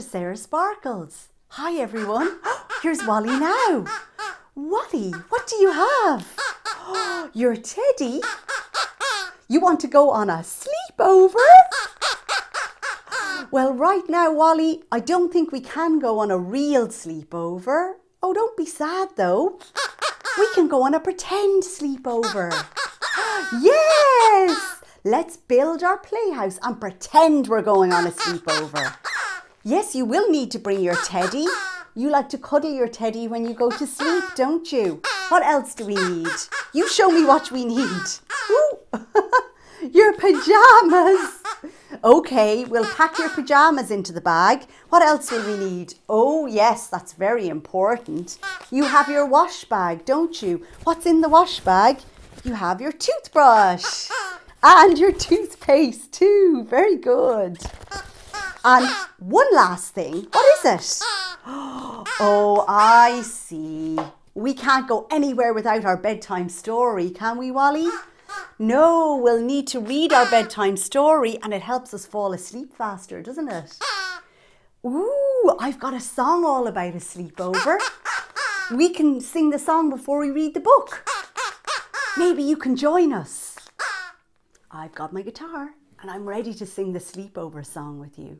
Sarah Sparkles. Hi everyone. Here's Wally now. Wally, what do you have? Your teddy? You want to go on a sleepover? Well, right now, Wally, I don't think we can go on a real sleepover. Oh, don't be sad though. We can go on a pretend sleepover. Yes! Let's build our playhouse and pretend we're going on a sleepover. Yes, you will need to bring your teddy. You like to cuddle your teddy when you go to sleep, don't you? What else do we need? You show me what we need. your pajamas. Okay, we'll pack your pajamas into the bag. What else will we need? Oh, yes, that's very important. You have your wash bag, don't you? What's in the wash bag? You have your toothbrush and your toothpaste too. Very good. And one last thing. What is it? Oh, I see. We can't go anywhere without our bedtime story, can we, Wally? No, we'll need to read our bedtime story and it helps us fall asleep faster, doesn't it? Ooh, I've got a song all about a sleepover. We can sing the song before we read the book. Maybe you can join us. I've got my guitar and I'm ready to sing the sleepover song with you.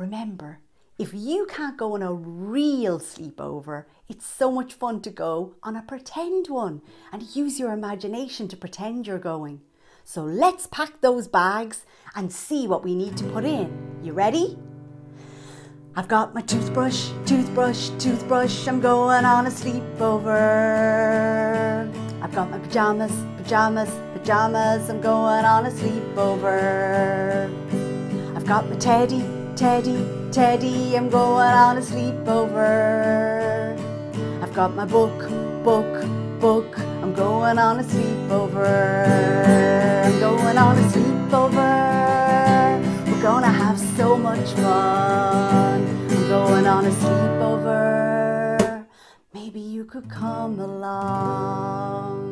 Remember, if you can't go on a real sleepover, it's so much fun to go on a pretend one and use your imagination to pretend you're going. So let's pack those bags and see what we need to put in. You ready? I've got my toothbrush, toothbrush, toothbrush. I'm going on a sleepover. I've got my pajamas, pajamas, pajamas. I'm going on a sleepover. I've got my teddy, teddy, teddy. I'm going on a sleepover. I've got my book, book, book. I'm going on a sleepover. I'm going on a sleepover. We're gonna have so much fun. I'm going on a sleepover. Maybe you could come along.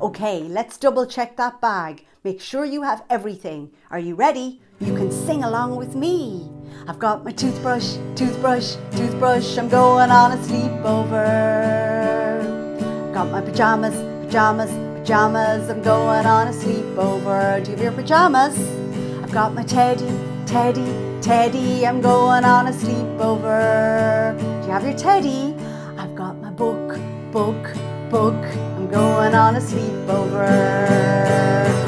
Okay, let's double check that bag. Make sure you have everything. Are you ready? You can sing along with me. I've got my toothbrush, toothbrush, toothbrush. I'm going on a sleepover. Got my pajamas, pajamas, pajamas. I'm going on a sleepover. Do you have your pajamas? I've got my teddy, teddy, teddy. I'm going on a sleepover. Do you have your teddy? I've got my book, book, book. I'm going on a sleepover.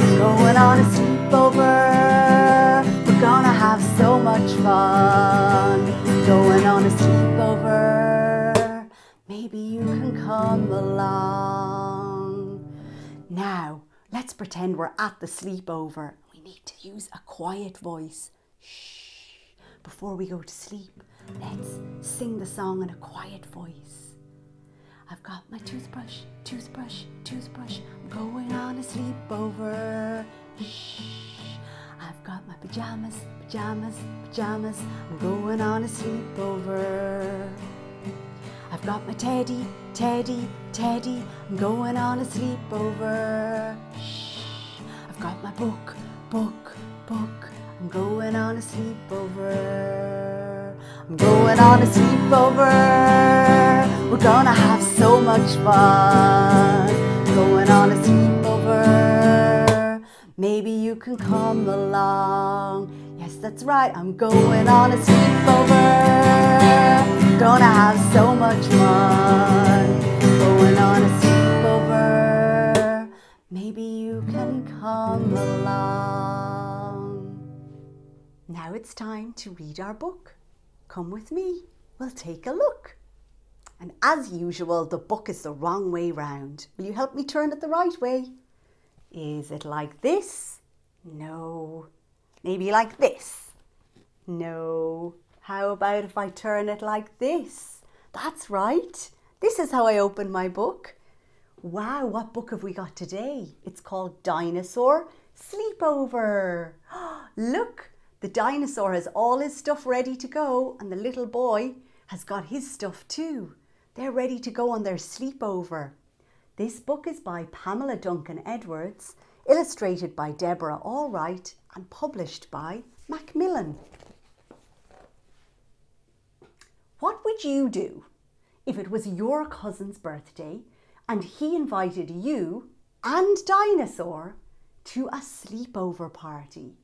I'm going on a sleepover. We're gonna so much fun. Going on a sleepover. Maybe you can come along. Now, let's pretend we're at the sleepover We need to use a quiet voice. Shh. Before we go to sleep, let's sing the song in a quiet voice. I've got my toothbrush, toothbrush, toothbrush. I'm going on a sleepover. Shh. Got my pajamas, pajamas, pajamas. I'm going on a sleepover. I've got my teddy, teddy, teddy. I'm going on a sleepover. Shh. I've got my book, book, book. I'm going on a sleepover. I'm going on a sleepover. We're gonna have so much fun. Going on a sleepover. Maybe you can come along. Yes, that's right. I'm going on a sleepover. Gonna have so much fun. Going on a sleepover. Maybe you can come along. Now it's time to read our book. Come with me. We'll take a look. And as usual, the book is the wrong way round. Will you help me turn it the right way? Is it like this? No. Maybe like this? No. How about if I turn it like this? That's right. This is how I open my book. Wow, what book have we got today? It's called Dinosaur Sleepover. Look, the dinosaur has all his stuff ready to go, and the little boy has got his stuff too. They're ready to go on their sleepover. This book is by Pamela Duncan Edwards, illustrated by Deborah Allwright, and published by Macmillan. What would you do if it was your cousin's birthday and he invited you and Dinosaur to a sleepover party?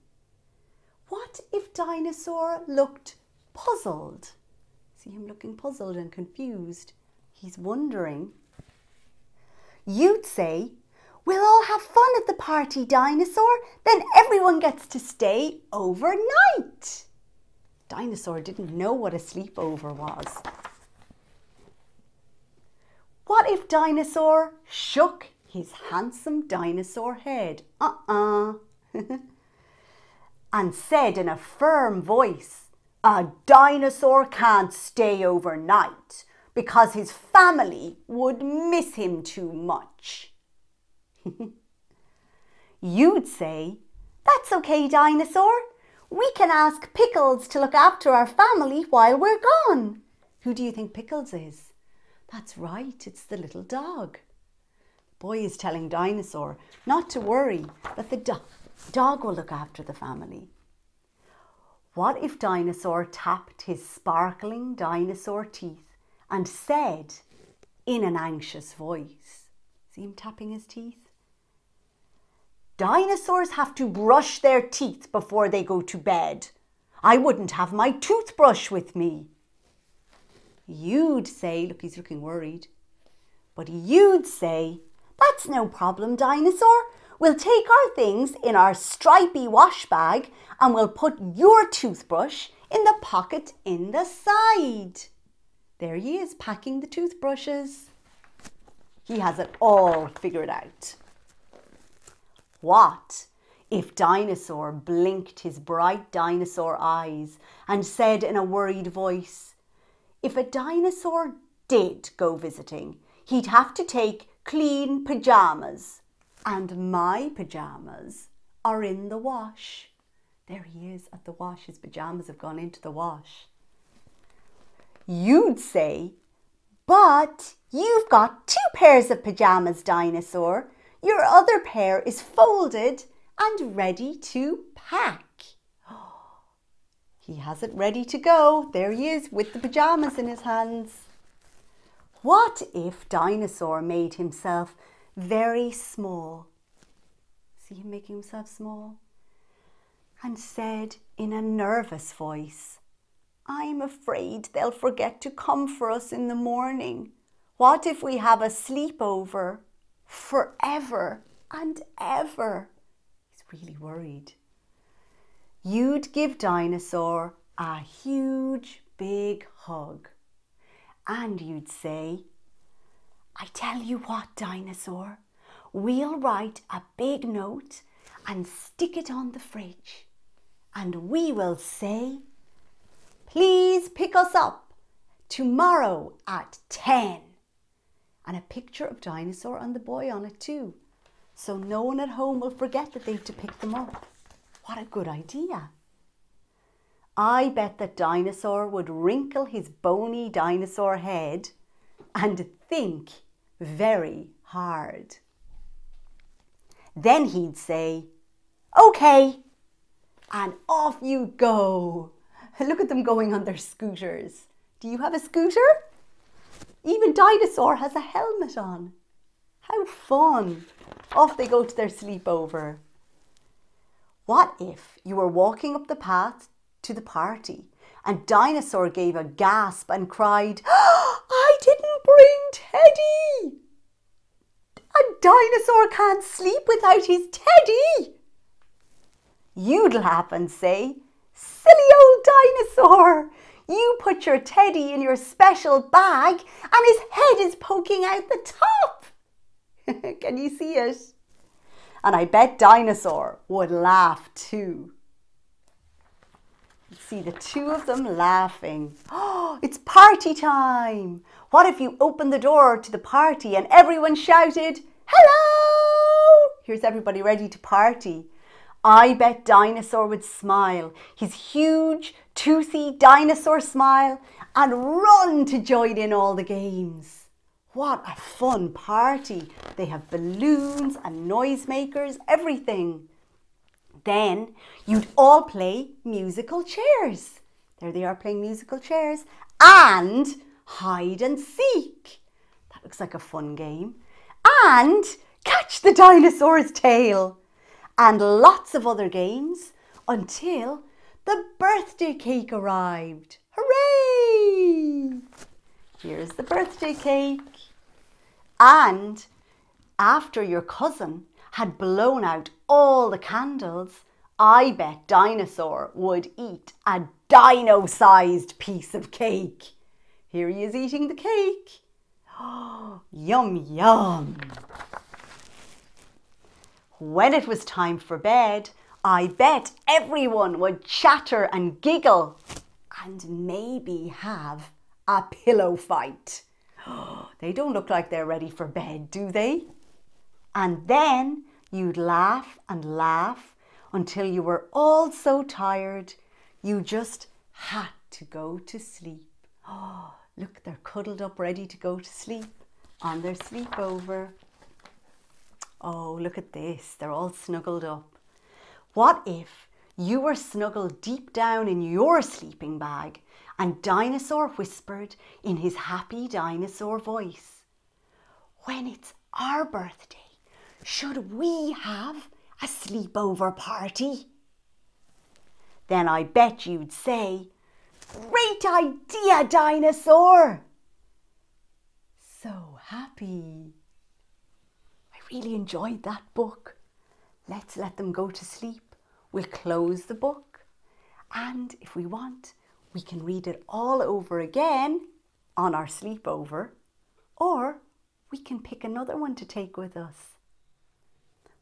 What if Dinosaur looked puzzled? See him looking puzzled and confused. He's wondering. You'd say, We'll all have fun at the party, Dinosaur. Then everyone gets to stay overnight. Dinosaur didn't know what a sleepover was. What if Dinosaur shook his handsome dinosaur head? Uh-uh. and said in a firm voice, a dinosaur can't stay overnight because his family would miss him too much. You'd say, That's okay, dinosaur. We can ask Pickles to look after our family while we're gone. Who do you think Pickles is? That's right, it's the little dog. Boy is telling Dinosaur not to worry, that the do dog will look after the family. What if Dinosaur tapped his sparkling dinosaur teeth and said in an anxious voice, see him tapping his teeth? Dinosaurs have to brush their teeth before they go to bed. I wouldn't have my toothbrush with me. You'd say, look, he's looking worried, but you'd say, that's no problem, dinosaur. We'll take our things in our stripy wash bag and we'll put your toothbrush in the pocket in the side. There he is, packing the toothbrushes. He has it all figured out. What if Dinosaur blinked his bright dinosaur eyes and said in a worried voice, If a dinosaur did go visiting, he'd have to take clean pajamas, and my pajamas are in the wash. There he is at the wash. His pajamas have gone into the wash. You'd say, but you've got two pairs of pajamas, dinosaur. Your other pair is folded and ready to pack. He has it ready to go. There he is with the pajamas in his hands. What if Dinosaur made himself very small? See him making himself small? And said in a nervous voice, I'm afraid they'll forget to come for us in the morning. What if we have a sleepover? forever and ever. He's really worried. You'd give Dinosaur a huge big hug and you'd say, I tell you what, Dinosaur, we'll write a big note and stick it on the fridge and we will say, Please pick us up tomorrow at 10 and a picture of dinosaur and the boy on it too. So no one at home will forget that they've to pick them up. What a good idea. I bet that dinosaur would wrinkle his bony dinosaur head and think very hard. Then he'd say, okay, and off you go. Look at them going on their scooters. Do you have a scooter? Even Dinosaur has a helmet on. How fun! Off they go to their sleepover. What if you were walking up the path to the party and Dinosaur gave a gasp and cried, I didn't bring Teddy! A dinosaur can't sleep without his Teddy! You'd laugh and say, Silly old dinosaur! You put your teddy in your special bag and his head is poking out the top. Can you see it? And I bet Dinosaur would laugh too. see the two of them laughing. Oh, it's party time. What if you opened the door to the party and everyone shouted, Hello! Here's everybody ready to party. I bet Dinosaur would smile, his huge, toothy dinosaur smile, and run to join in all the games. What a fun party! They have balloons and noisemakers, everything. Then you'd all play musical chairs. There they are playing musical chairs. and hide and seek. That looks like a fun game. And catch the dinosaur's tail. And lots of other games until the birthday cake arrived. Hooray! Here's the birthday cake. And after your cousin had blown out all the candles, I bet Dinosaur would eat a dino sized piece of cake. Here he is eating the cake. Oh, yum, yum. When it was time for bed, I bet everyone would chatter and giggle and maybe have a pillow fight. They don't look like they're ready for bed, do they? And then you'd laugh and laugh until you were all so tired you just had to go to sleep. Oh, look, they're cuddled up ready to go to sleep on their sleepover. Oh, look at this. They're all snuggled up. What if you were snuggled deep down in your sleeping bag and Dinosaur whispered in his happy dinosaur voice, When it's our birthday, should we have a sleepover party? Then I bet you'd say, Great idea, dinosaur! So happy. Really enjoyed that book. Let's let them go to sleep. We'll close the book. And if we want, we can read it all over again on our sleepover, or we can pick another one to take with us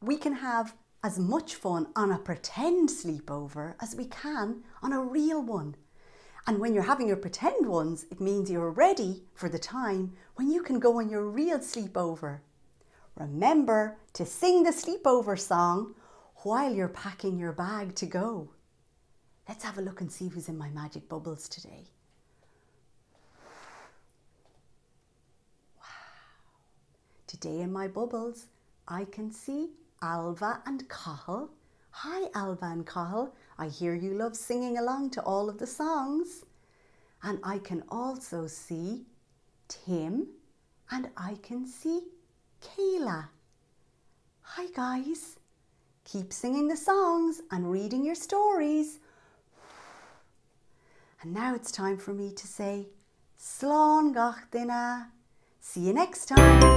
we can have as much fun on a pretend sleepover as we can on a real one. And when you're having your pretend ones, it means you're ready for the time when you can go on your real sleepover. Remember to sing the sleepover song while you're packing your bag to go. Let's have a look and see who's in my magic bubbles today. Wow. Today in my bubbles, I can see Alva and Cahill. Hi, Alva and Cahill. I hear you love singing along to all of the songs. And I can also see Tim and I can see Kayla. Hi, guys. Keep singing the songs and reading your stories. And now it's time for me to say, Slán gach See you next time.